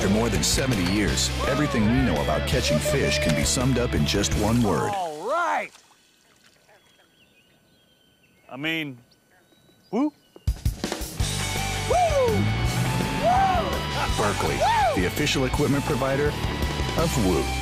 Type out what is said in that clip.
After more than 70 years, everything we know about catching fish can be summed up in just one word. All right. I mean, woo. Berkley, the official equipment provider of Woo.